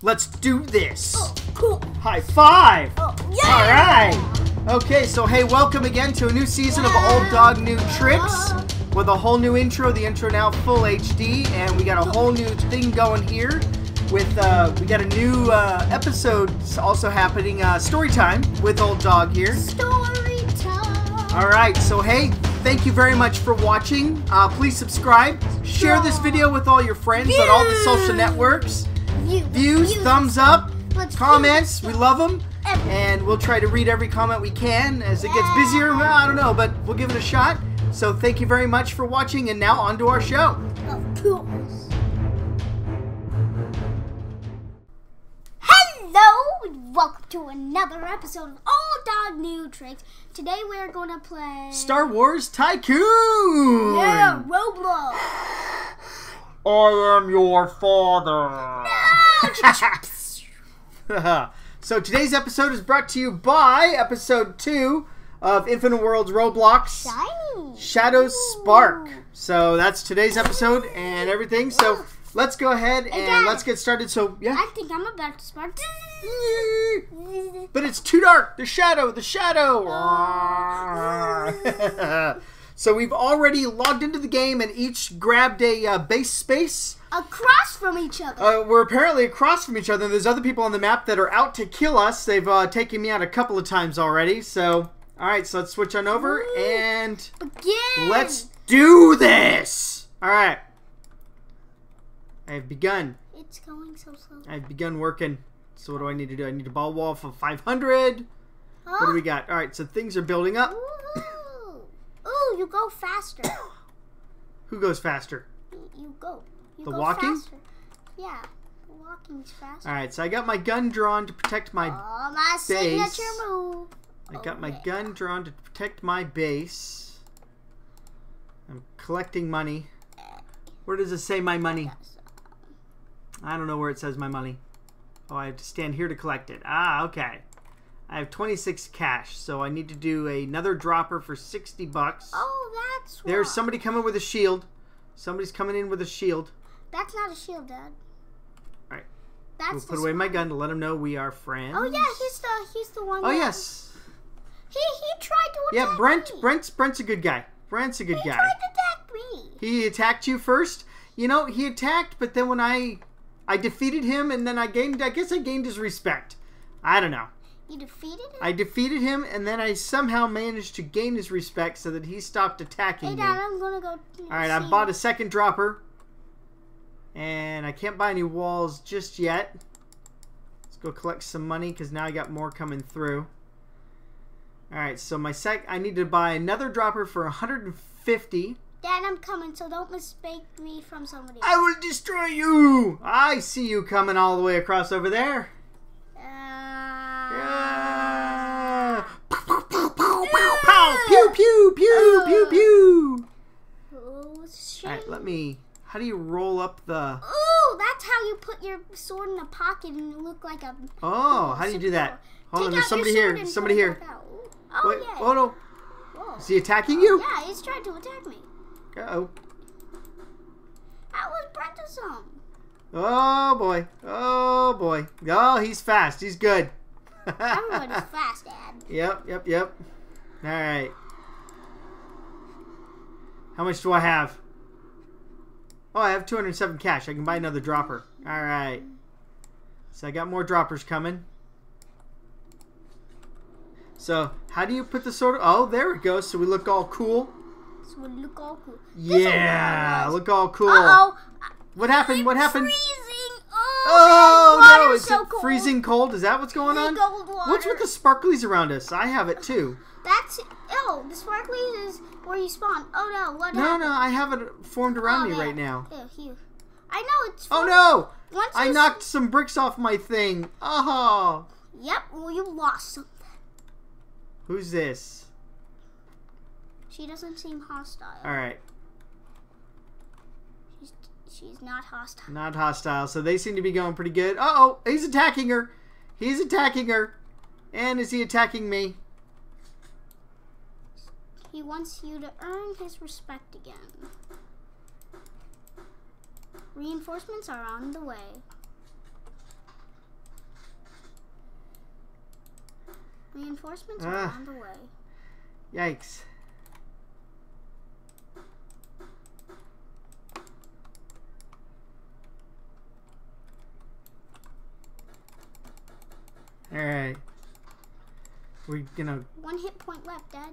Let's do this. Oh, cool. High five. Oh, yeah. All right. Okay, so hey, welcome again to a new season of Old Dog New Tricks with a whole new intro. The intro now full HD, and we got a whole new thing going here. With uh, we got a new uh, episode also happening. Uh, story time with Old Dog here. Story time. All right, so hey, thank you very much for watching. Uh, please subscribe, share this video with all your friends on all the social networks. View- Views, views. thumbs up, comments. We love them. And we'll try to read every comment we can as it gets busier. Well, I don't know, but we'll give it a shot. So thank you very much for watching, and now on to our show. Of course. Hello, and welcome to another episode of Old Dog New Tricks. Today we're going to play Star Wars Tycoon! Yeah, Roblox. I am your father. so today's episode is brought to you by episode two of Infinite Worlds Roblox. Shiny. Shadows Spark. So that's today's episode and everything. So let's go ahead and Again. let's get started. So yeah. I think I'm about to spark. But it's too dark. The shadow, the shadow. so we've already logged into the game and each grabbed a uh, base space. Across from each other. Uh, we're apparently across from each other. There's other people on the map that are out to kill us. They've uh, taken me out a couple of times already. So, all right, so let's switch on over Woo. and Begin. let's do this. All right. I have begun. It's going so slow. I've begun working. So what do I need to do? I need a ball wall for 500. What do we got? All right, so things are building up. You go faster. Who goes faster? You, go. You The go walking? Faster. Yeah, walking's faster. All right, so I got my gun drawn to protect my. Oh, my signature move. I got my yeah. gun drawn to protect my base. I'm collecting money. Where does it say my money? I don't know where it says my money. Oh, I have to stand here to collect it. Ah, okay. I have 26 cash, so I need to do another dropper for 60 bucks. Oh, that's There's somebody coming with a shield. Somebody's coming in with a shield. That's not a shield, Dad. Alright. That's We'll put away my gun to let them know we are friends. Oh yeah, he's the he's the one. Oh yes. He he tried to attack Yeah, Brent. me. Brent's Brent's a good guy. Brent's a good He guy. tried to attack me. He attacked you first. You know, he attacked, but then when I I defeated him, and then I gained. I guess I gained his respect. I don't know. You defeated him. I defeated him, and then I somehow managed to gain his respect so that he stopped attacking hey, me. I'm gonna go. All right, I bought a second dropper, and I can't buy any walls just yet. Let's go collect some money because now I got more coming through. All right, so my sec, I need to buy another dropper for 150. Dad, I'm coming, so don't mistake me from somebody. Else. I will destroy you. I see you coming all the way across over there. Uh, Ah. Pow, pow, pow, pow, pow. Pew, pew, pew, pew, pew. Oh. All right, let me. How do you roll up the? Oh, that's how you put your sword in a pocket and look like a. Oh, how do you do that? Hold on, there's somebody here. Somebody here. back out. Ooh. Oh Wait, yeah. oh no, Whoa. is he attacking you? Yeah, he's trying to attack me. Oh, That was Brentism. oh boy, oh boy. Oh, he's fast. He's good. Everybody's fast, Dad. Yep, yep, yep. All right. How much do I have? Oh, I have 207 cash. I can buy another dropper. All right. So I got more droppers coming. So, how do you put the sword? Oh, there it goes. So we look all cool. So we look all cool. Yeah, look all cool. Uh-oh. What happened? What happened? Freezing. Oh, Oh no! Is so it cold. freezing cold? Is that what's going on? What's with the sparklies around us? I have it too. That's oh, the sparklies is where you spawn. Oh no, what No, happened? no, I have it formed oh, around Oh, me right now. Ew, ew. I know it's. Oh no! Once I knocked some bricks off my thing. Oh, Yep. Well, you lost something. who's this? She doesn't seem hostile. All right, she's not hostile. Not hostile. So they seem to be going pretty good. Uh oh, he's attacking her. He's attacking her. And is he attacking me? He wants you to earn his respect again. Reinforcements are on the way. Reinforcements uh, are ah. on the way. Yikes. Alright. We're gonna. One hit point left, Dad.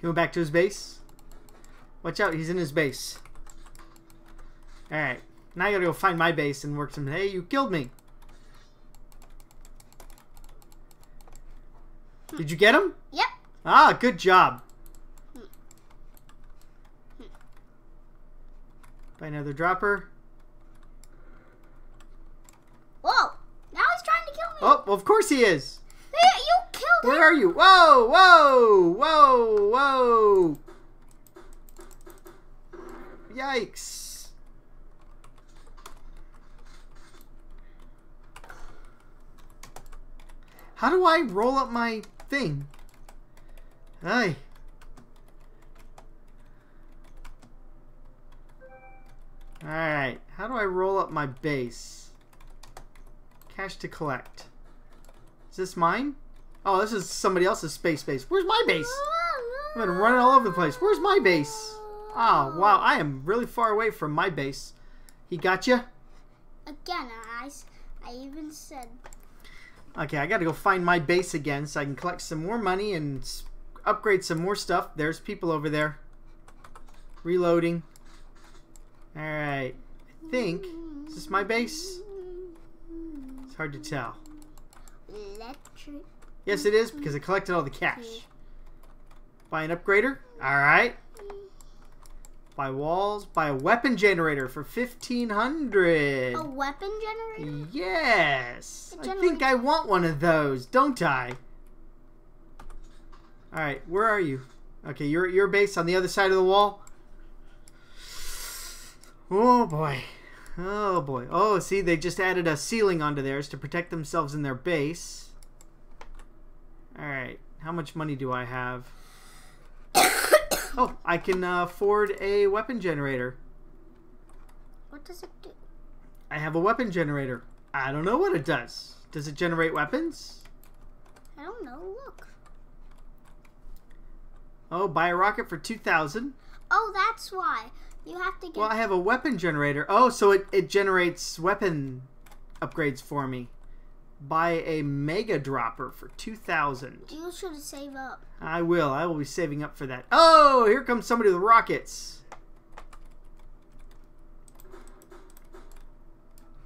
He went back to his base. Watch out, he's in his base. Alright. Now I gotta go find my base and work some. Hey, you killed me! Did you get him? Yep. Ah, good job. Buy another dropper. Whoa! Now he's trying to kill me. Oh, well, of course he is. Hey, you killed him. Where are you? Whoa, whoa, whoa, whoa. Yikes. How do I roll up my thing? Hey. Alright, how do I roll up my base? Cash to collect. Is this mine? Oh, this is somebody else's space base. Where's my base? I've been running all over the place. Where's my base? Oh, wow. I am really far away from my base. He got you? Again, I, I even said Okay, I gotta go find my base again so I can collect some more money and upgrade some more stuff. There's people over there. Reloading. Alright. I think. Is this my base? It's hard to tell. electric. Yes, it is because I collected all the cash. Buy an upgrader. Alright. Buy walls. Buy a weapon generator for 1500 A weapon generator? Yes. It I think I want one of those, don't I? All right, where are you? Okay, you're at your base on the other side of the wall. Oh boy. Oh boy. Oh, see, they just added a ceiling onto theirs to protect themselves in their base. All right. How much money do I have? Oh, I can uh, afford a weapon generator. What does it do? I have a weapon generator. I don't know what it does. Does it generate weapons? I don't know. Look. Oh, buy a rocket for 2000. Oh, that's why. You have to get. Well, I have a weapon generator. Oh, so it, it generates weapon upgrades for me. Buy a mega dropper for 2000. you should save up. I will. I will be saving up for that. Oh, here comes somebody with rockets.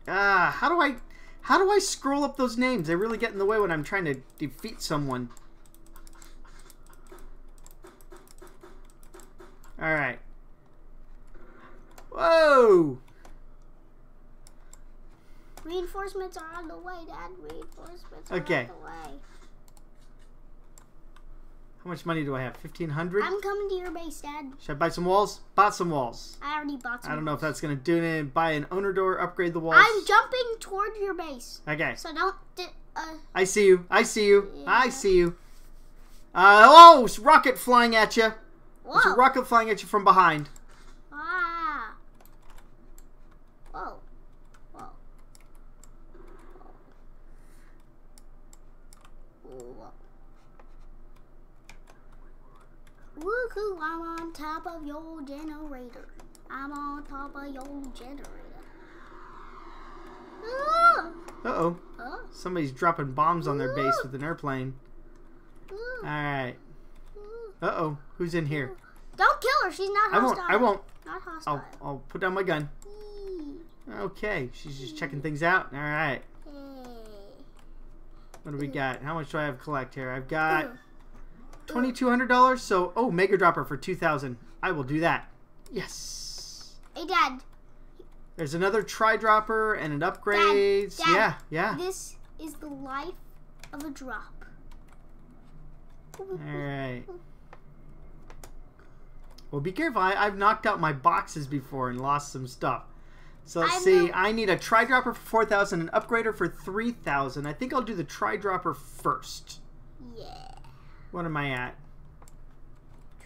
Ah, how do I how do I scroll up those names? They really get in the way when I'm trying to defeat someone. All right. Whoa! Reinforcements are on the way, Dad. Reinforcements are Okay. on the way. How much money do I have? 1500? I'm coming to your base, Dad. Should I buy some walls? Bought some walls. I already bought some. I don't know if that's going to do anything. Buy an owner door, upgrade the walls. I'm jumping toward your base, Okay. so don't. Uh, I see you. I see you. I see you. Uh, oh, rocket flying at you. There's a rocket flying at you from behind. Ah! Whoa! Whoa! Whoa! Woohoo! I'm on top of your generator. I'm on top of your generator. Ah! Uh-oh. Huh? Somebody's dropping bombs on their base with an airplane. Alright. Uh-oh. Who's in here? Don't kill her. She's not I won't. hostile. I won't. Not hostile. I'll, I'll put down my gun. Okay. She's just checking things out. Alright. What do we got? How much do I have to collect here? I've got Ooh. $2,200. So, oh, Mega Dropper for 2000 I will do that. Yes. Hey, Dad. There's another Tri Dropper and an upgrades. Dad, yeah, yeah. This is the life of a drop. Alright. Well, be careful. I, I've knocked out my boxes before and lost some stuff. So let's I see. know- I need a tri dropper for 4,000, an upgrader for 3,000. I think I'll do the tri dropper first. Yeah. What am I at?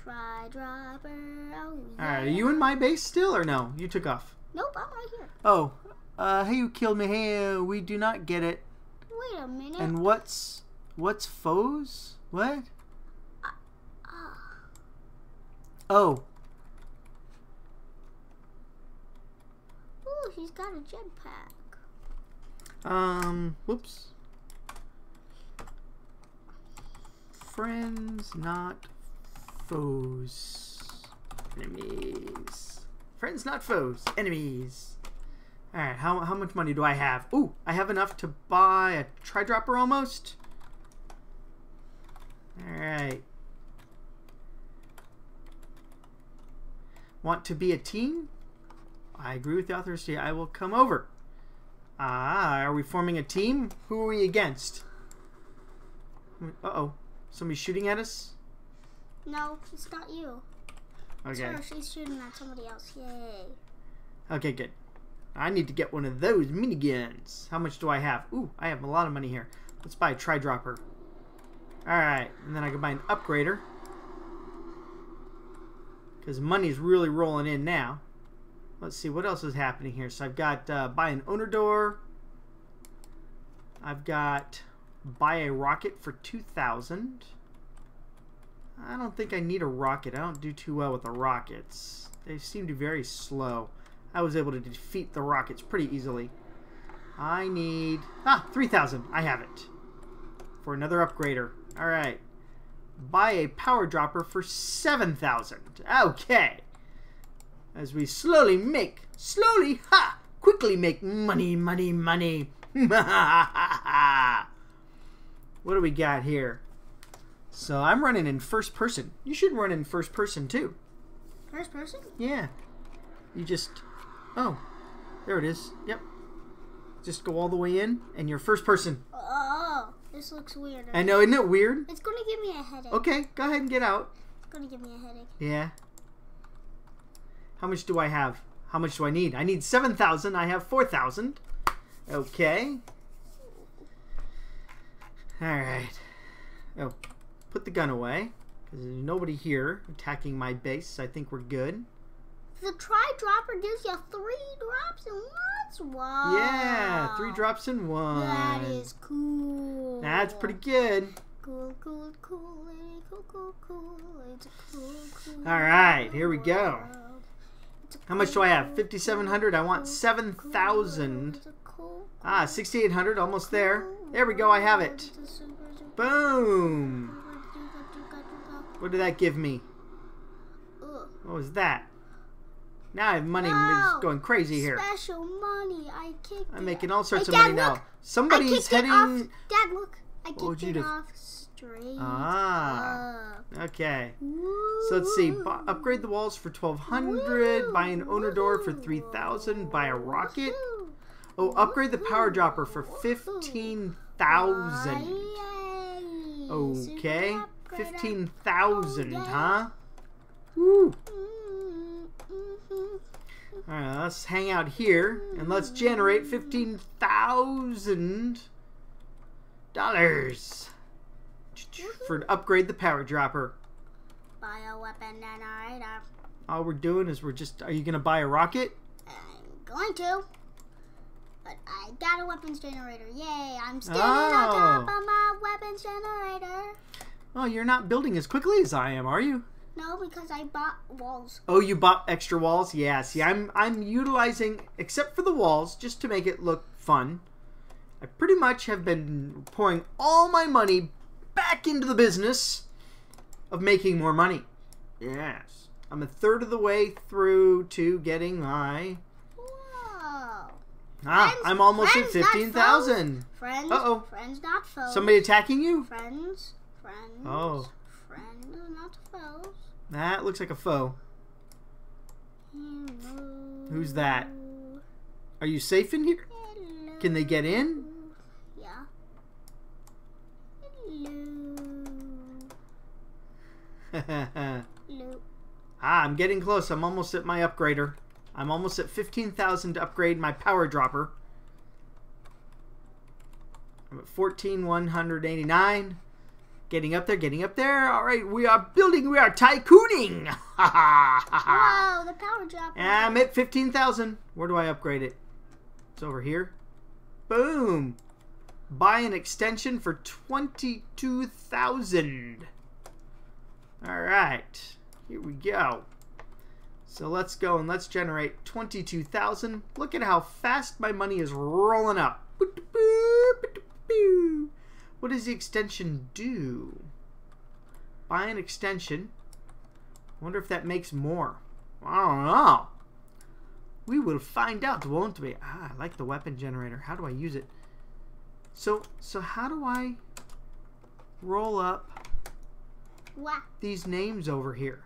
Try dropper. Oh, Alright, are you in my base still or no? You took off. Nope, I'm right here. Oh, uh, hey, you killed me. Hey, uh, we do not get it. Wait a minute. And what's what's foes? What? Ah, Oh, ooh, he's got a jetpack. um, whoops. Friends, not foes. Enemies. Friends, not foes. Enemies. Alright, how, how much money do I have? Ooh, I have enough to buy a tri-dropper almost. Alright. Want to be a team? I agree with the author. See, I will come over. Ah, are we forming a team? Who are we against? Uh-oh. Somebody's shooting at us? No, it's not you. It's Okay. her. She's shooting at somebody else. Yay. Okay, good. I need to get one of those miniguns. How much do I have? Ooh, I have a lot of money here. Let's buy a tri-dropper. Alright, and then I can buy an upgrader. Because money's really rolling in now. Let's see, what else is happening here? So I've got uh, buy an owner door. I've got buy a rocket for 2,000. I don't think I need a rocket. I don't do too well with the rockets. They seem to be very slow. I was able to defeat the rockets pretty easily. I need... Ah, 3,000. I have it. For another upgrader. Alright. Buy a power dropper for 7,000. Okay. As we slowly make, slowly, ha! Quickly make money, money, money. what do we got here? So I'm running in first person. You should run in first person too. First person? Yeah. You just. Oh. There it is. Yep. Just go all the way in, and you're first person. Oh, this looks weird. I know, isn't it weird? It's gonna give me a headache. Okay, go ahead and get out. It's gonna give me a headache. Yeah. How much do I have? How much do I need? I need 7,000. I have 4,000. Okay. Alright. Oh, put the gun away. Because there's nobody here attacking my base. I think we're good. The tri dropper gives you three drops in one. Wow. Yeah, three drops in one. That is cool. That's pretty good. cool, cool, cool, cool, cool, cool. It's a cool, cool. All right, here we go. world. It's a How much do I have? 5,700. I want cool, 7,000. It's a cool, Ah, 6,800. Almost there. There we go. I have it. It's a super, super, Boom. What did that give me? What was that? Now I have money No. going crazy here. Special money. I kicked I'm making all sorts Hey, of money Dad, now. Somebody's heading. off. Dad, look. I kicked it do? off straight Ah. up. Okay. So let's see. Upgrade the walls for 1,200. Buy an owner door for 3,000. Buy a rocket. Oh, upgrade the power dropper for 15,000. Okay. 15,000, Oh, huh? Woo. Alright, let's hang out here and let's generate $15,000 for to upgrade the power dropper. Buy a weapon and generator. All we're doing is we're just. Are you going to buy a rocket? I'm going to. But I got a weapons generator. Yay! I'm standing Oh. on top of my weapons generator. Oh, you're not building as quickly as I am, are you? No, because I bought walls. Oh, you bought extra walls? Yeah, see, I'm I'm utilizing except for the walls just to make it look fun. I pretty much have been pouring all my money back into the business of making more money. Yes. I'm a third of the way through to getting my. Ah, Friends- I'm almost at friends, not 15,000. Friends. Uh-oh. Friends, not foes. Somebody attacking you? Friends. Friends. Oh. Friends, not foes. That looks like a foe. Hello. Who's that? Are you safe in here? Hello. Can they get in? Yeah. Hello. ah, I'm getting close. I'm almost at my upgrader. I'm almost at 15,000 to upgrade my power dropper. I'm at 14,189. Getting up there, getting up there. All right, we are building, we are tycooning. Whoa, the power drop. I'm at 15,000. Where do I upgrade it? It's over here. Boom. Buy an extension for 22,000. All right. Here we go. So let's go and let's generate 22,000. Look at how fast my money is rolling up. What does the extension do? Buy an extension. Wonder if that makes more. I don't know. We will find out, won't we? Ah, I like the weapon generator. How do I use it? So, so how do I roll up What? these names over here?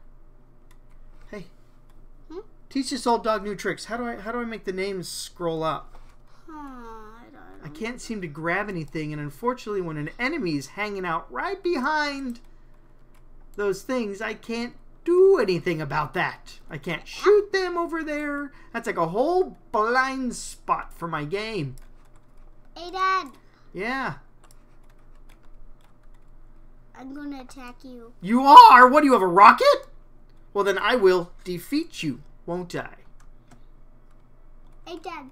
Teach this old dog new tricks. How do I how do I make the names scroll up? Huh, I don't. I can't seem to grab anything, and unfortunately, when an enemy's hanging out right behind those things, I can't do anything about that. I can't shoot them over there. That's like a whole blind spot for my game. Hey, Dad. Yeah. I'm gonna attack you. You are? What do you have, a rocket? Well, then I will defeat you, won't I? Hey, Dad.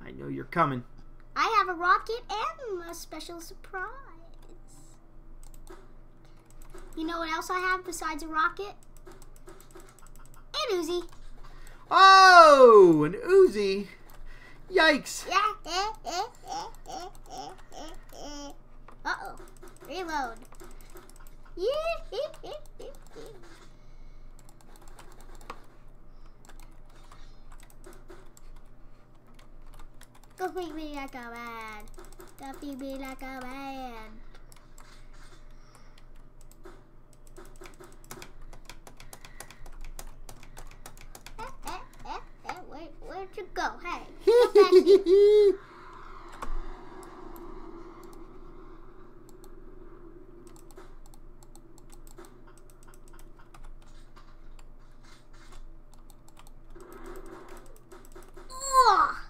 I know you're coming. I have a rocket and a special surprise. You know what else I have besides a rocket? An Uzi. Oh, an Uzi. Yikes. Uh oh. Reload. Go feed me like a man. Go feed me like a man. Eh, eh, eh, eh, where, where'd you go? Hey, back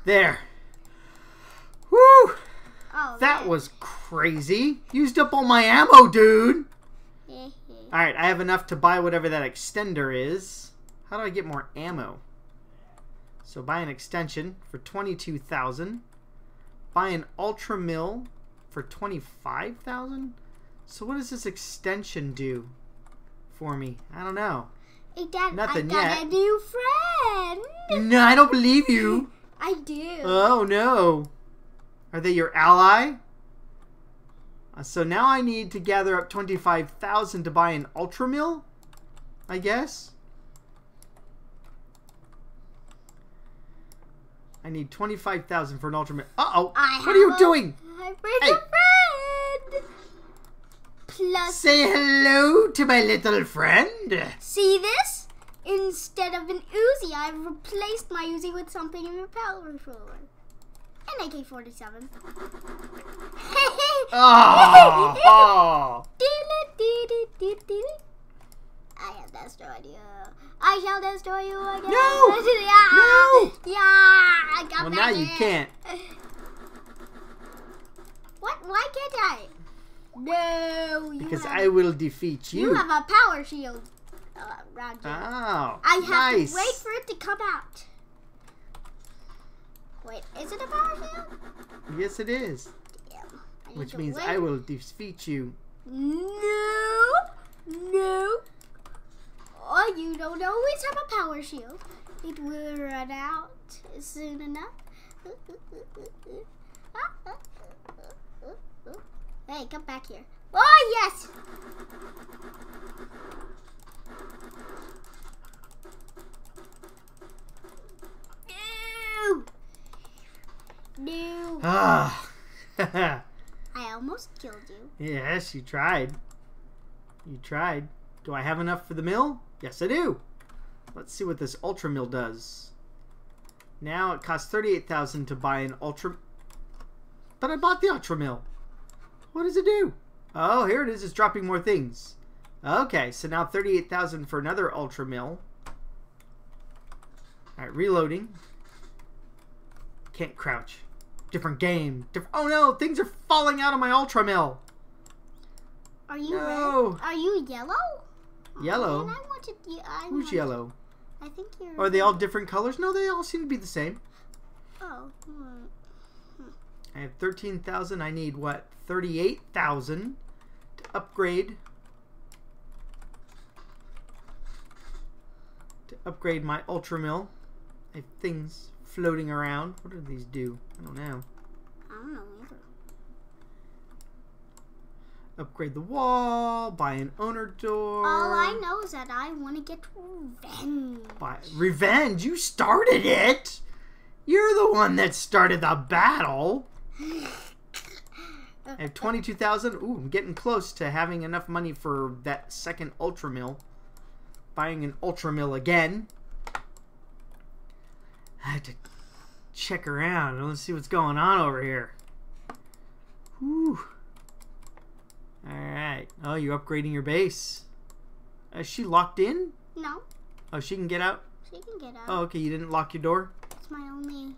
there. That was crazy. Used up all my ammo, dude. Mm-hmm. Heh. Alright, I have enough to buy whatever that extender is. How do I get more ammo? So buy an extension for 22,000. Buy an ultra mill for 25,000. So what does this extension do for me? I don't know. Hey, Dad, Nothing I got yet. a new friend. No, I don't believe you. I do. Oh no. Are they your ally? Uh, So now I need to gather up 25,000 to buy an ultra mill? I guess. I need 25,000 for an ultra mill. Uh-oh. What are you a- doing? I Hey. a friend. Plus, Say hello to my little friend. see this? Instead of an Uzi, I've replaced my Uzi with something in a powerful An AK-47. Oh, oh. I have destroyed you. I shall destroy you again. No! yeah. No! Yeah. I got Well, now you can't. What? Why can't I? No, you Because have, I will defeat you you. have a power shield uh. Oh, I have nice. to wait for it to come out. Wait, is it a power shield? Yes, it is. Damn. Which means wait. I will defeat you. No, no. Oh, you don't always have a power shield. It will run out soon enough. Hey, come back here. Oh, yes! No! No! Ah. I almost killed you. yes, you tried. You tried. Do I have enough for the mill? Yes, I do. Let's see what this ultra mill does. Now it costs 38,000 to buy an ultra But I bought the ultra mill. What does it do? Oh, here it is. It's dropping more things. Okay, so now 38,000 for another ultra mill. All right, reloading. Can't crouch. Different game. Diff- oh no, things are falling out of my ultra mill. Are you No. red? Are you yellow? Yellow? Oh, man, I wanted. I Who's wanted- yellow? I think you're. Are they all different colors? No, they all seem to be the same. Oh. hmm. I have 13,000. I need what? 38,000 to upgrade. To upgrade my Ultra Mill. I have things floating around. What do these do? I don't know. I don't know either. Upgrade the wall. Buy an owner door. All I know is that I want to get revenge. Buy revenge. You started it. You're the one that started the battle. I have 22,000. Ooh, I'm getting close to having enough money for that second Ultra Mill. Buying an Ultra Mill again. I have to check around. and Let's see what's going on over here. Whew. Alright. Oh, you're upgrading your base. Is she locked in? No, Oh, she can get out? she can get out. Oh, okay. You didn't lock your door? It's my only.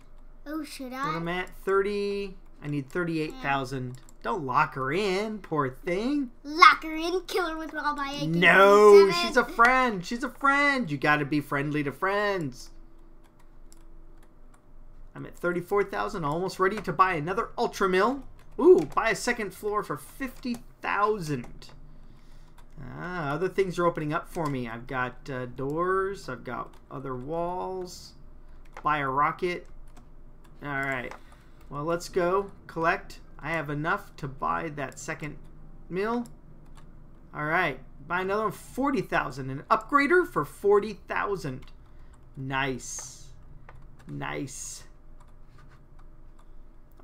Oh, should I? I'm at 30. I need 38,000. Don't lock her in, poor thing. Lock her in, kill her with all my AK. No, she's a friend. She's a friend. You got to be friendly to friends. I'm at 34,000, almost ready to buy another Ultra Mill. Ooh, buy a second floor for 50,000. Ah, other things are opening up for me. I've got uh, doors, I've got other walls. Buy a rocket. All right. Well, let's go collect. I have enough to buy that second mill. All right. Buy another one, 40,000. An upgrader for 40,000. Nice. Nice.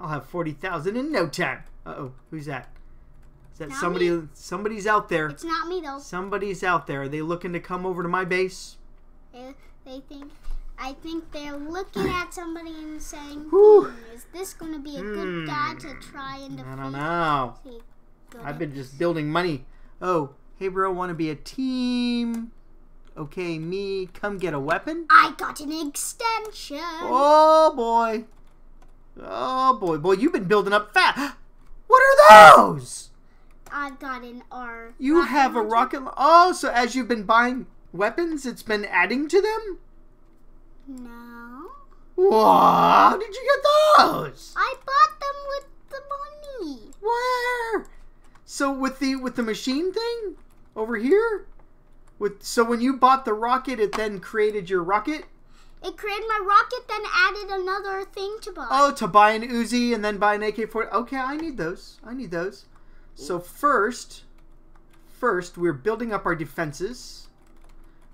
I'll have 40,000 in no time. Uh-oh. Who's that? Is that Not somebody? me. Somebody's out there. It's not me though. Somebody's out there. Are they looking to come over to my base? They, they think. I think they're looking at somebody and saying, hmm, "Is this going to be a good guy to try and defeat?" I don't know. See, I've been just building money. Oh, hey bro, want to be a team? Okay, me, come get a weapon. I got an extension. Oh boy. Oh boy, boy, you've been building up fast. What are those? I've got an R. You have a rocket. Oh, so as you've been buying weapons, it's been adding to them. No, Wow, how did you get those? I bought them with the money. Where? So with the with the machine thing over here, with so when you bought the rocket, it then created your rocket. It created my rocket, then added another thing to buy. Oh, to buy an Uzi and then buy an AK-40. Okay, I need those. I need those. So first, first we're building up our defenses.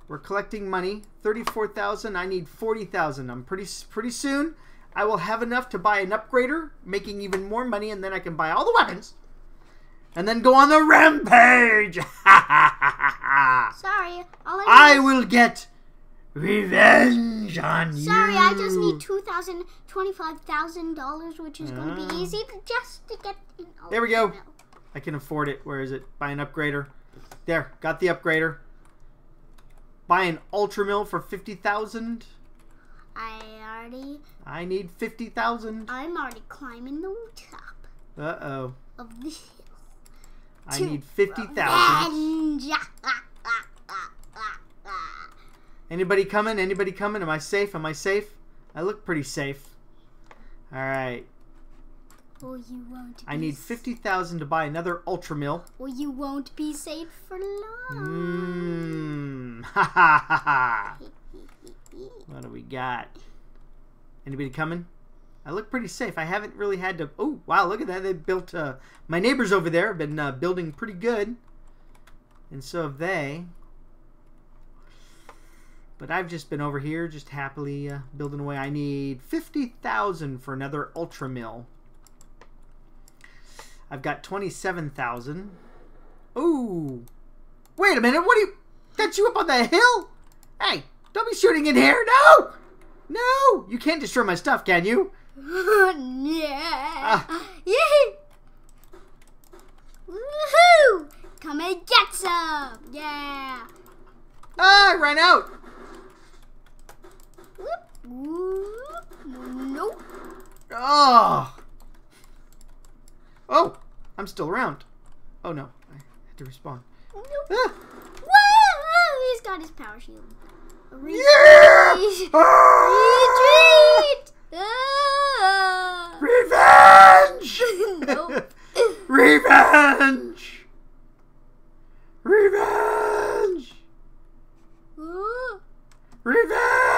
We're collecting money. Thirty-four thousand. I need forty thousand. I'm pretty pretty soon. I will have enough to buy an upgrader, making even more money, and then I can buy all the weapons, and then go on the rampage. Sorry, I, will get revenge on you. Sorry, I just need two thousand twenty-five thousand dollars, which is going to be easy just to get. an There we go. I can afford it. Where is it? Buy an upgrader. There, got the upgrader. Buy an ultra mill for fifty thousand. I already, I need fifty thousand. I'm already climbing the top Uh oh. of the hill. I need fifty thousand. Revenge. Ah, ah, ah, ah, ah. Anybody coming? Anybody coming? Am I safe? Am I safe? I look pretty safe. All right. Or you won't. I need fifty thousand to buy another ultra mill. Or you won't be safe for long. Mmm. Ha ha ha ha. What do we got? Anybody coming? I look pretty safe. I haven't really had to. Oh wow! Look at that. They built. Uh, my neighbors over there have been uh, building pretty good, and so have they. But I've just been over here, just happily uh, building away. I need fifty thousand for another ultra mill. I've got twenty-seven thousand. Ooh! Wait a minute. What are you? That's you up on that hill? Hey! Don't be shooting in here! No! No! You can't destroy my stuff, can you? yeah. Ah. Yee. Woohoo! Come and get some. Yeah. Ah, I ran out! Nope. Oh! Oh! I'm still around. Oh no. I had to respawn. Nope. Ah! Whoa! He's got his power shield. Retreat! Yeah! Ah! Retreat! Ah! Revenge! Nope. Revenge! Revenge! Ooh. Revenge!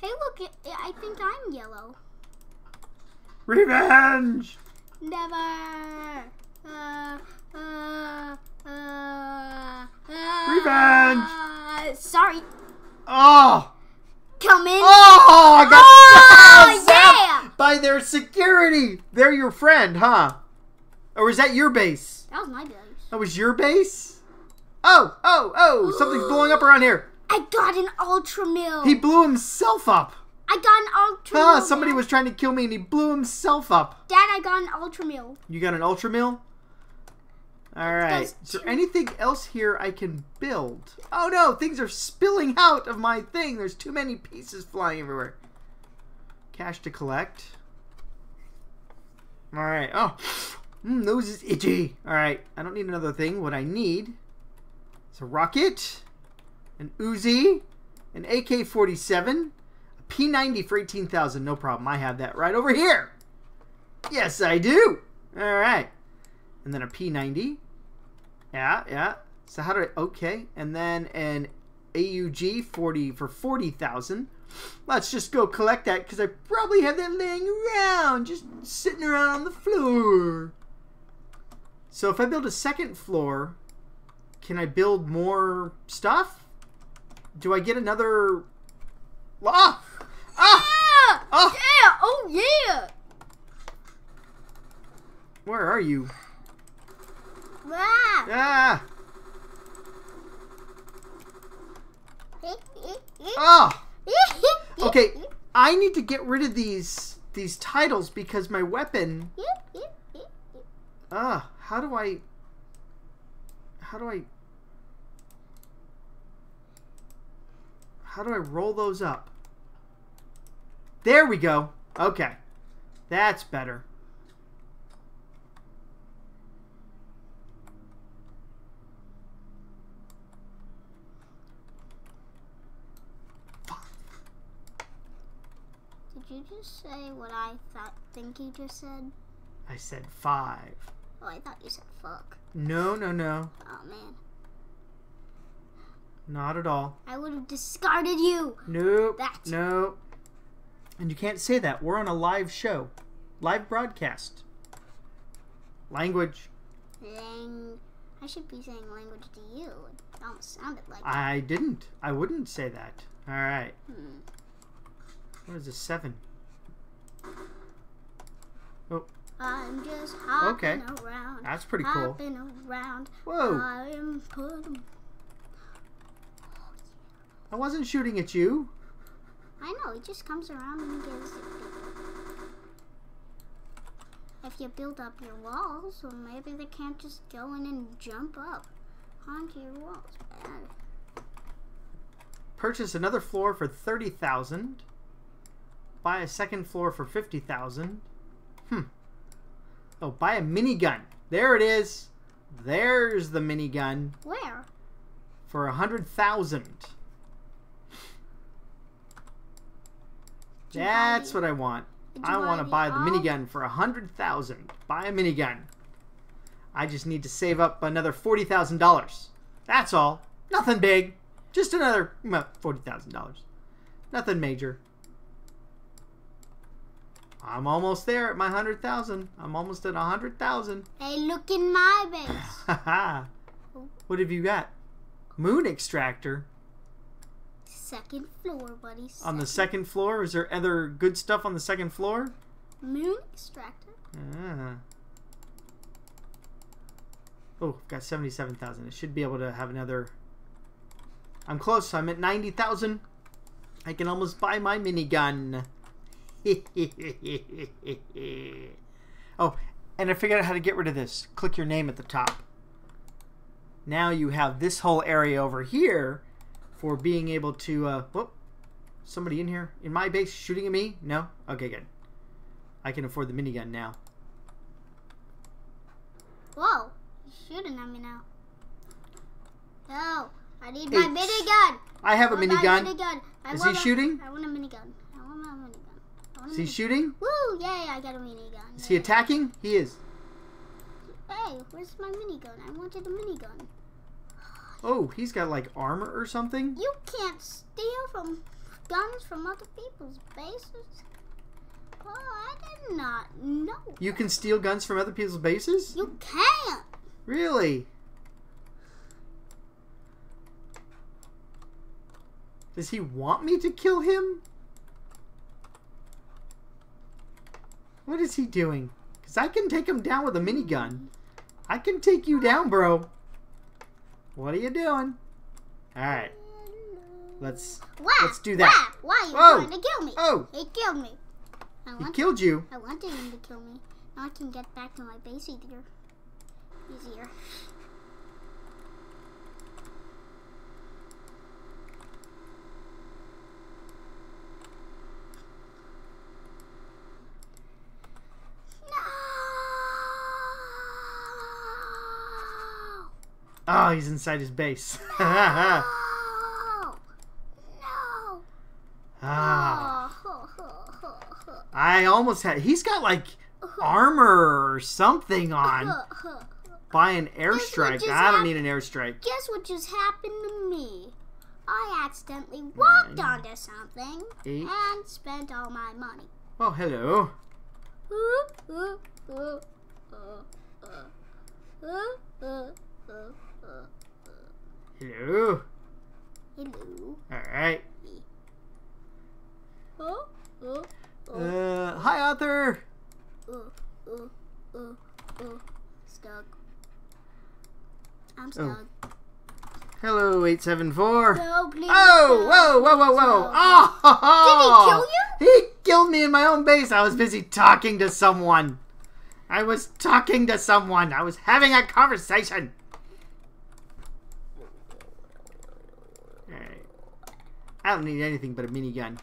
Hey, look! I think I'm yellow. Revenge! Never. Uh, uh, uh, Revenge! uh, sorry. Oh! Come in. Oh! I got Oh, yeah! by their security. They're your friend, huh? Or is that your base? That was my base. That was your base? Oh, oh, oh! Something's blowing up around here. I got an ultra mill. He blew himself up. I got an ultra Ah, somebody Dad. was trying to kill me and he blew himself up. Dad, I got an ultra mill. You got an ultra mill? Alright. Does Is there anything else here I can build? Oh no, things are spilling out of my thing. There's too many pieces flying everywhere. Cash to collect. Alright. Oh. Mm, nose is itchy. Alright. I don't need another thing. What I need is a rocket, an Uzi, an AK 47, a P90 for 18,000. No problem. I have that right over here. Yes, I do. Alright. And then a P90. Yeah, yeah. So how do I... Okay. And then an AUG 40 for 40,000. Let's just go collect that because I probably have that laying around, just sitting around on the floor. So if I build a second floor, can I build more stuff? Do I get another... Ah! Ah! Ah! Ah! Yeah! Oh yeah! Where are you? Ah! Ah! Ah! Okay, I need to get rid of these these titles because my weapon. Ah, how do I? How do I? How do I roll those up? There we go. Okay, that's better. Did you just say what I thought? Think you just said? I said five. Oh, I thought you said fuck. No, no, no, Oh man, not at all. I would have discarded you. Nope. That. Nope. And you can't say that. We're on a live show, live broadcast. Language. Lang- I should be saying language to you. It almost sounded like. I didn't. I wouldn't say that. All right. Hmm. What is this? Seven. Oh. I'm just hopping Okay. around. That's pretty cool. Hopping around. Whoa. I am putting. I wasn't shooting at you. I know, he just comes around and gives it. If you build up your walls, well, maybe they can't just go in and jump up onto your walls. Bad. Purchase another floor for thirty thousand. Buy a second floor for fifty thousand. Hmm. Oh, buy a minigun. There it is. There's the minigun Where? for a hundred thousand. Did you buy That's what I want. I want to buy the minigun for a hundred thousand. Buy a minigun. I just need to save up another forty thousand dollars. That's all. Nothing big. Just another forty thousand dollars. Nothing major. I'm almost there at my hundred thousand. I'm almost at a hundred thousand. Hey, look in my base. What have you got? Moon extractor Second floor, buddy. on the second floor. Is there other good stuff on the second floor? moon extractor. Ah. Oh, got 77,000. I should be able to have another. I'm close. I'm at 90,000. I can almost buy my minigun. oh, and I figured out how to get rid of this. Click your name at the top. Now you have this whole area over here for being able to. Uh, whoop. Somebody in here? In my base shooting at me? No? Okay, good. I can afford the minigun now. Whoa, he's shooting at me now. No, I need Eight. my minigun. I have a I want my minigun. minigun. I Is he a- shooting? I want a minigun. I want my minigun. Want a Is he minigun. shooting? Woo! Yay! I got a minigun. Is he attacking? He is. Hey, where's my minigun? I wanted a minigun. Oh, he's got like armor or something. You can't steal from guns from other people's bases. Oh, I did not know. You can steal guns from other people's bases? You can't. Really? Does he want me to kill him? What is he doing? Because I can take him down with a minigun. I can take you down, bro. What are you doing? Alright, let's... Whap, Let's do that. Whap. Why are you Whoa. trying to kill me? Oh, He killed me. I he killed you. I wanted him to kill me. Now I can get back to my base easier. Easier. Oh, he's inside his base. No! ah. No! Ah. Oh. I almost had... He's got like armor or something on. Buy an airstrike. I don't need an airstrike. Guess what just happened to me? I accidentally walked Nine. onto something Eight. and spent all my money. Oh, hello. Uh, uh, uh, Hello. Hello. Alright. Oh, oh, oh, Uh, hi, Arthur. oh, oh, oh, oh. Stuck. I'm Oh. stuck. Hello, 874. No, please. Oh, no, whoa, whoa, whoa, whoa. no. Oh! Did he kill you? He killed me in my own base. I was busy talking to someone. I was talking to someone. I was having a conversation. Alright. I don't need anything but a minigun.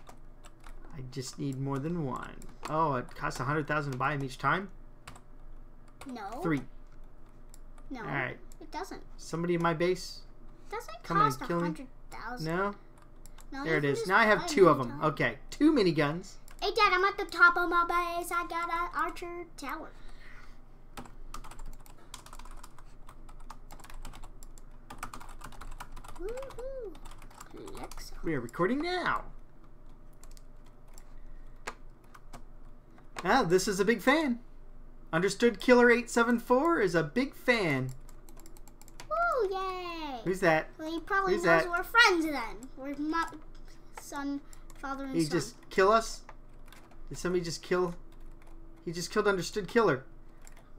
I just need more than one. Oh, it costs a hundred thousand to buy them each time? No. Three. No. Alright. It doesn't. Somebody in my base? doesn't Come cost a hundred thousand. No? No, There it is. Now I have two of them anytime. Okay, two miniguns. Hey, Dad, I'm at the top of my base. I got an archer tower. Woohoo! We are recording now. Ah, this is a big fan. Understood Killer 874 is a big fan. Woo, yay! Who's that? Well, he probably who's knows that? we're friends then. We're mo- son, father, and He son. He just kill us? Did somebody just kill? He just killed Understood Killer.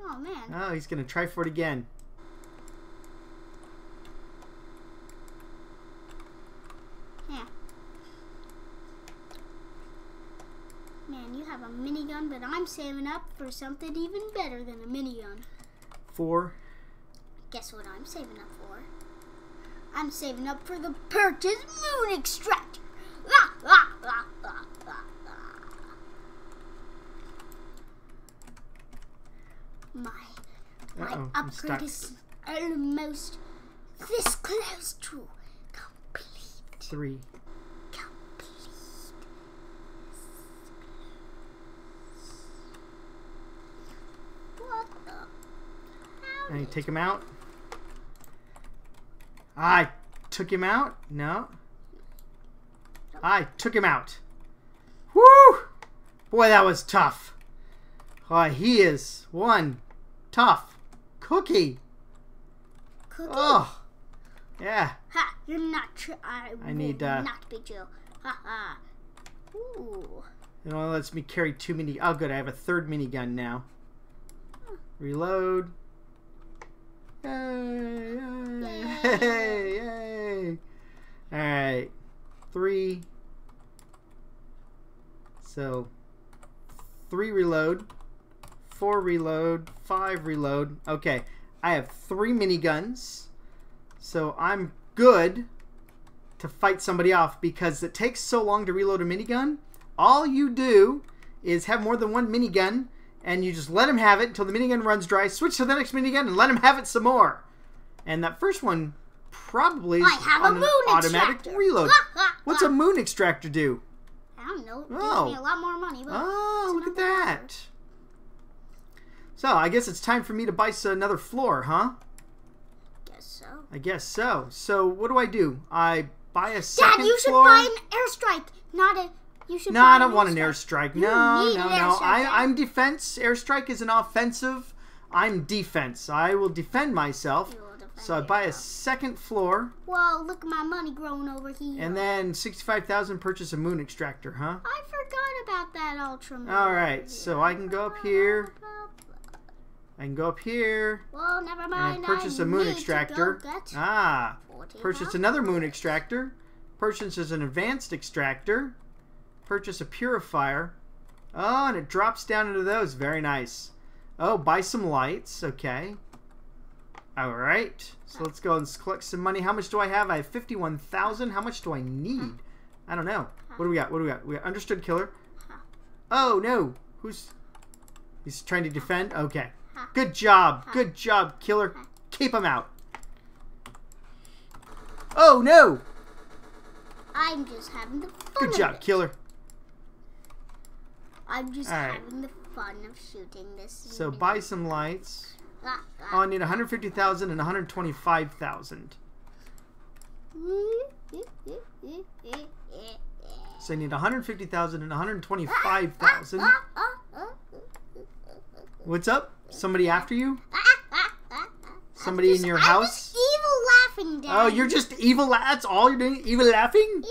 Oh, man. Oh, he's gonna try for it again. Yeah. Man, you have a minigun, but I'm saving up for something even better than a minigun. Four. Guess what I'm saving up for? I'm saving up for the Purchase Moon Extractor. Ah, ah, ah, ah. My, my upgrade is almost this close to complete. Three. Complete. What the? And you take him out. I took him out. No. I took him out. Woo! Boy, that was tough. Oh, he is one tough cookie. Cookie? Oh, yeah. Ha! You're not. I, I need, uh, not be you. Ha ha. Ooh. It only lets me carry two mini. Oh, good. I have a third minigun now. Reload. Yay! Yay! Yay! Yay! All right, three. So, three reload, four reload, five reload. Okay, I have three miniguns, so I'm good to fight somebody off because it takes so long to reload a minigun. All you do is have more than one minigun, and you just let him have it until the minigun runs dry. Switch to the next minigun and let him have it some more. And that first one probably I have a on an moon automatic extractor. reload. What's a moon extractor do? I don't know. It Oh. gives me a lot more money, but Oh, look at that. So, I guess it's time for me to buy another floor, huh? I guess so. I guess so. So, what do I do? I buy a second floor? Dad, you should floor? buy an airstrike, not a. You should. No, I don't an want an airstrike. No, no, no. I, I'm defense. Airstrike is an offensive. I'm defense. I will defend myself. Will defend So I buy a second floor, Whoa! Look at my money growing over here. and then sixty-five thousand purchase a moon extractor, huh? I forgot about that ultra. moon. All right, so I can go up here. I can go up here Well, never and mind. I purchase a moon extractor. Ah, purchase another moon extractor. Purchase is an advanced extractor. Purchase a purifier. Oh, and it drops down into those. Very nice. Oh, buy some lights. Okay. All right. So let's go and collect some money. How much do I have? I have 51,000. How much do I need? I don't know. What do we got? What do we got? We got understood killer. Oh, no. Who's... He's trying to defend? Okay. Good job. Good job, killer. Keep him out. Oh, no. I'm just having the fun. Good job, killer. I'm just right. having the fun of shooting this. So buy some lights. Ah, Oh, ah. I need 150,000 and 125,000. So I need 150,000 and 125,000. Ah, ah, ah, What's up? Somebody after you? Somebody I'm in your I'm house? just evil laughing, Dad. Oh, you're just evil. That's all you're doing? Evil laughing?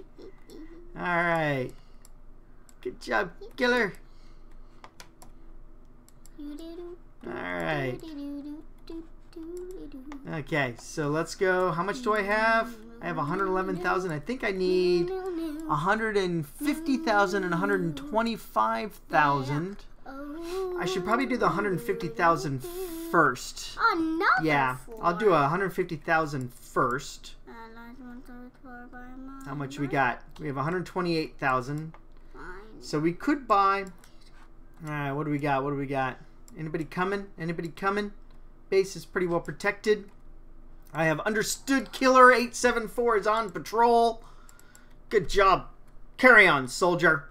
all right. Good job, killer. All right. Okay, so let's go. How much do I have? I have 111,000. I think I need 150,000 and 125,000. I should probably do the 150,000 first. Another Yeah, I'll do a 150,000 first. How much we got? We have 128,000. Fine. So we could buy. All right, what do we got? What do we got? Anybody coming? Anybody coming? Base is pretty well protected. I have understood. Killer 874 is on patrol. Good job. Carry on, soldier.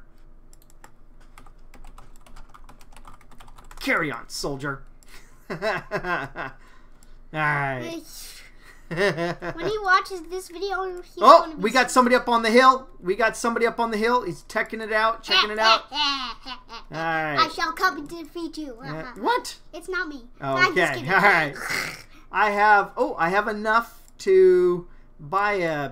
Carry on, soldier. All right. When he watches this video, oh, be we got somebody up on the hill. We got somebody up on the hill. He's checking it out, checking it out. All right. I shall come and defeat you. Uh, what? It's not me. Okay, all right. I have. Oh, I have enough to buy a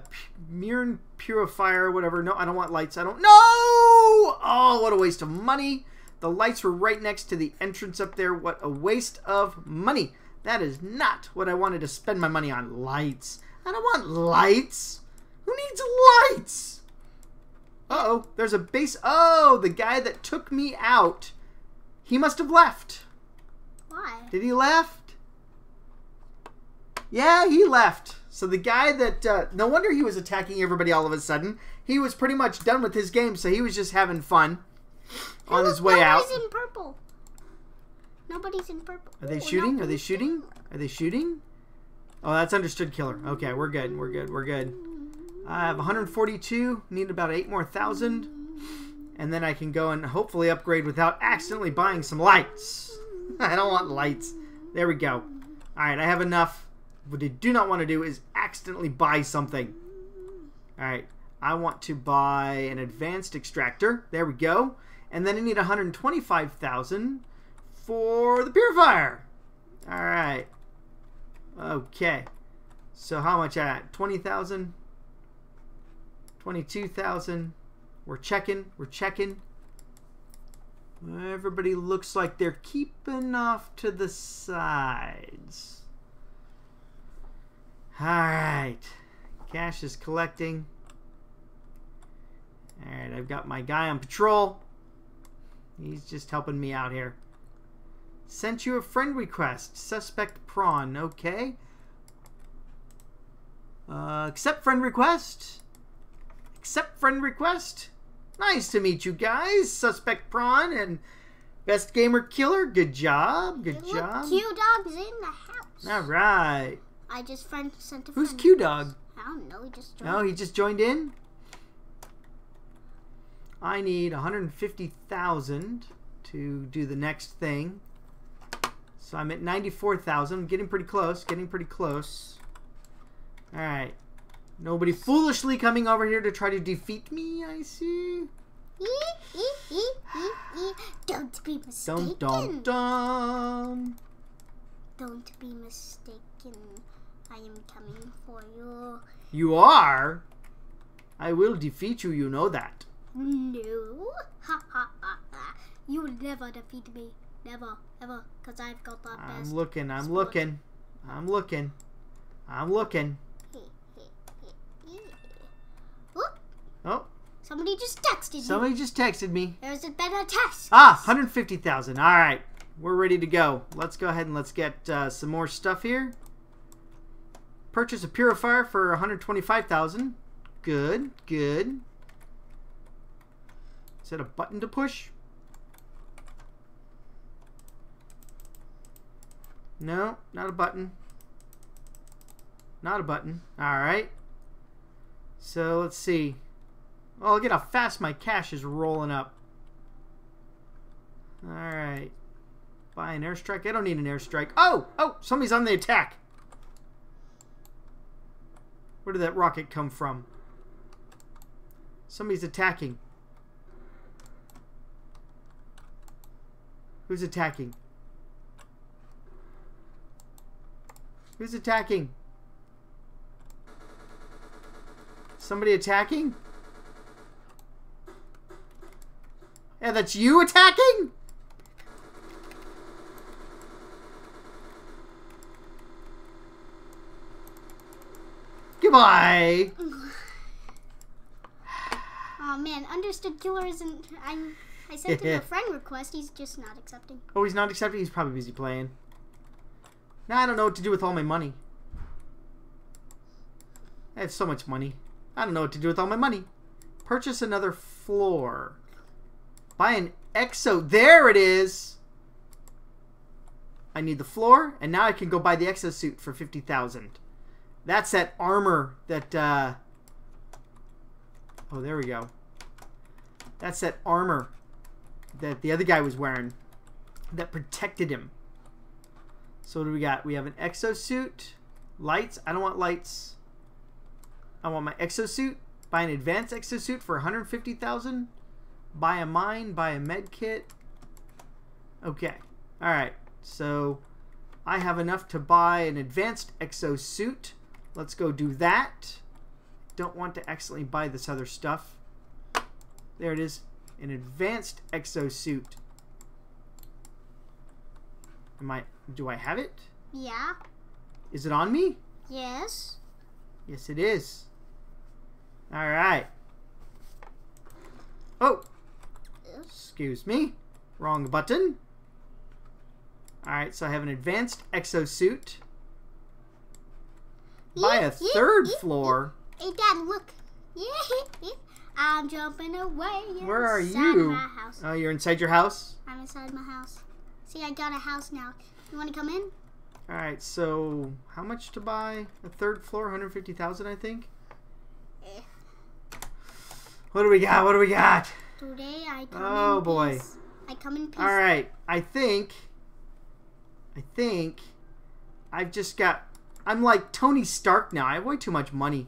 Mirror purifier, or whatever. No, I don't want lights. I don't. No! Oh, what a waste of money. The lights were right next to the entrance up there. What a waste of money. That is not what I wanted to spend my money on. Lights. I don't want lights. Who needs lights? Uh oh, there's a base. Oh, the guy that took me out. He must have left. Why? Did he left? Yeah, he left. So the guy that uh, no wonder he was attacking everybody all of a sudden. He was pretty much done with his game, so he was just having fun on his way out. In purple. Nobody's in purple. Are they Ooh, shooting? Are they shooting? Are they shooting? Oh, that's understood, killer. Okay, we're good. We're good. We're good. I have 142. Need about eight more thousand, and then I can go and hopefully upgrade without accidentally buying some lights. I don't want lights. There we go. All right, I have enough. What I do not want to do is accidentally buy something. All right, I want to buy an advanced extractor. There we go. And then I need 125,000 for the purifier. All right. Okay. So how much at? 20,000? 22,000. We're checking. We're checking. Everybody looks like they're keeping off to the sides. All right. Cash is collecting. All right, I've got my guy on patrol. He's just helping me out here. Sent you a friend request. Suspect prawn. Okay. Uh, accept friend request. Accept friend request. Nice to meet you guys. Suspect prawn and best gamer killer. Good job. Good Look, job. Q Dog's in the house. All right. I just friend sent a Who's friend. Q Dog? I don't know. He just joined. No, he just joined in. I need 150,000 to do the next thing. So I'm at 94,000. Getting pretty close. Getting pretty close. All right. Nobody foolishly coming over here to try to defeat me, I see. Ee, ee, ee, ee, ee. Don't be mistaken. Dum dum dum. Don't be mistaken. I am coming for you. You are? I will defeat you, you know that. No. Ha ha ha ha. You will never defeat me. Never, ever. Because I've got the I'm best. looking, I'm squad. looking. I'm looking. I'm looking. Hey, hey. Oh, somebody just texted me. somebody just texted me. There's a better test. Ah, 150,000. All right. We're ready to go. Let's go ahead and let's get uh, some more stuff here. Purchase a purifier for 125,000. Good, good. Is that a button to push? No, not a button. Not a button. All right. So let's see. Oh, look at how fast my cash is rolling up. Alright. Buy an airstrike. I don't need an airstrike. Oh! Oh! Somebody's on the attack. Where did that rocket come from? Somebody's attacking. Who's attacking? Who's attacking? Somebody attacking? Yeah, that's you attacking? Goodbye. Oh man, understood killer isn't. I I sent him a friend request. He's just not accepting. Oh, he's not accepting. He's probably busy playing. Now I don't know what to do with all my money. I have so much money. I don't know what to do with all my money. Purchase another floor. Buy an exo. There it is. I need the floor, and now I can go buy the exosuit for fifty thousand. That's that armor that. uh... Oh, there we go. That's that armor that the other guy was wearing that protected him. So what do we got? We have an exosuit, lights. I don't want lights. I want my exosuit. Buy an advanced exosuit for 150,000. Buy a mine. Buy a med kit. Okay. All right. So I have enough to buy an advanced exosuit. Let's go do that. Don't want to accidentally buy this other stuff. There it is. An advanced exosuit. Am I do I have it? Yeah. Is it on me? Yes. Yes it is. Alright. Oh, Yes. excuse me. Wrong button. Alright, so I have an advanced exosuit. Buy a third floor. Hey, Dad, look. Yeah. I'm jumping away. Where are you? Oh, you're inside your house? I'm inside my house. See, I got a house now. You want to come in? Alright, so how much to buy a third floor? 150,000 I think. Eh. What do we got? What do we got? Today I come Oh, in boy. peace. I come in peace. All right, I think, I think, I've just got. I'm like Tony Stark now. I have way too much money.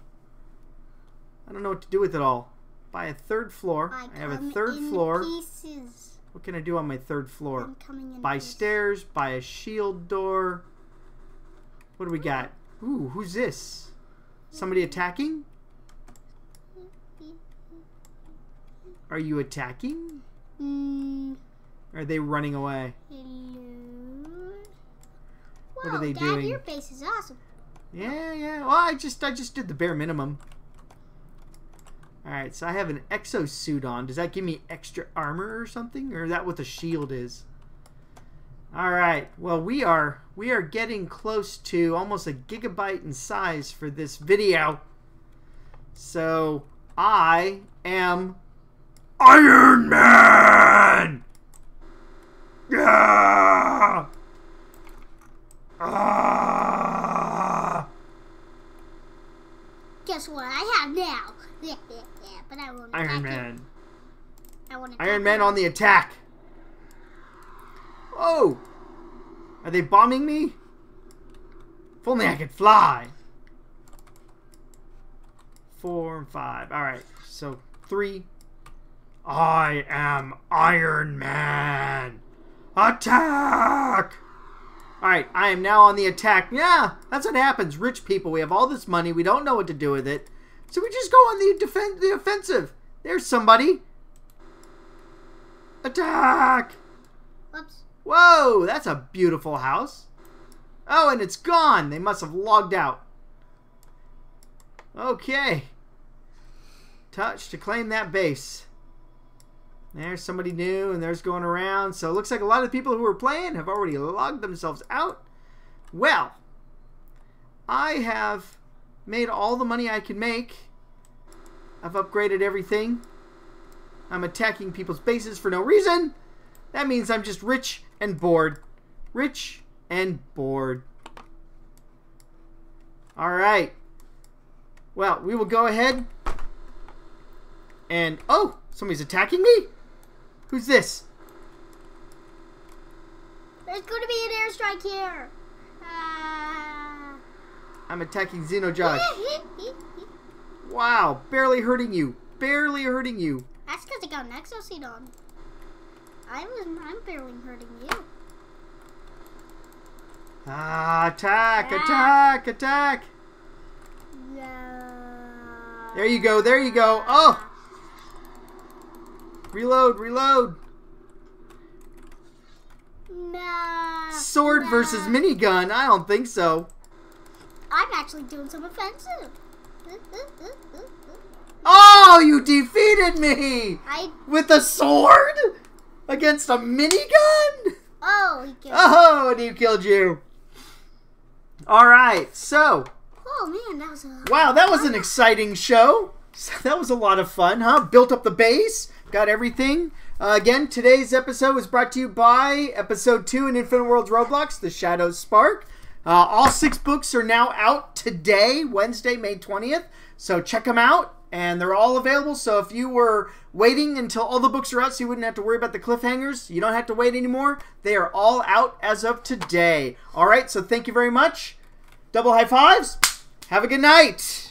I don't know what to do with it all. Buy a third floor. I, I have a third floor. Pieces. What can I do on my third floor? I'm coming in Buy peace. stairs. by a shield door. What do we got? Ooh, who's this? Somebody attacking? Are you attacking? Mm, Are they running away? hello. What are they Dad, doing? your base is awesome. Yeah, yeah. Well, I just I just did the bare minimum. Alright, so I have an exosuit on. Does that give me extra armor or something? Or is that what the shield is? Alright, well we are we are getting close to almost a gigabyte in size for this video. So I am Iron Man! Yeah! Ah! Guess what I have now? But I won't. Iron Man. Iron Man him. on the attack. Oh! Are they bombing me? If only I could fly. Four and five. Alright, so three. I am Iron Man. Attack! Alright, I am now on the attack. Yeah, that's what happens. Rich people, we have all this money. We don't know what to do with it. So we just go on the, defen the offensive. There's somebody. Attack! Whoops. Whoa, that's a beautiful house. Oh, and it's gone. They must have logged out. Okay. Touch to claim that base. There's somebody new, and there's going around. So it looks like a lot of the people who were playing have already logged themselves out. Well, I have made all the money I can make. I've upgraded everything. I'm attacking people's bases for no reason. That means I'm just rich and bored. Rich and bored. Alright. Well, we will go ahead and... Oh! Somebody's attacking me? Who's this? There's going to be an airstrike here. Ah. I'm attacking Xenojosh. Wow, barely hurting you. Barely hurting you. That's because I got an exosuit on. I'm, I'm barely hurting you. Ah, attack, Ah. attack, attack. Yeah. There you go, there you go. Oh! Reload, reload. No. Sword no. versus minigun? I don't think so. I'm actually doing some offensive. Oh, you defeated me I with a sword against a minigun. oh he killed. Oh, and he killed you. All right, so Oh man, that was a wow, that was an exciting show. That was a lot of fun, huh? Built up the base, got everything. Uh, again, today's episode was brought to you by episode two in Infinite Worlds Roblox, The Shadows Spark. Uh, all six books are now out today, Wednesday, May 20th. So check them out, and they're all available. So if you were waiting until all the books are out so you wouldn't have to worry about the cliffhangers, you don't have to wait anymore. They are all out as of today. All right, so thank you very much. Double high fives. Have a good night.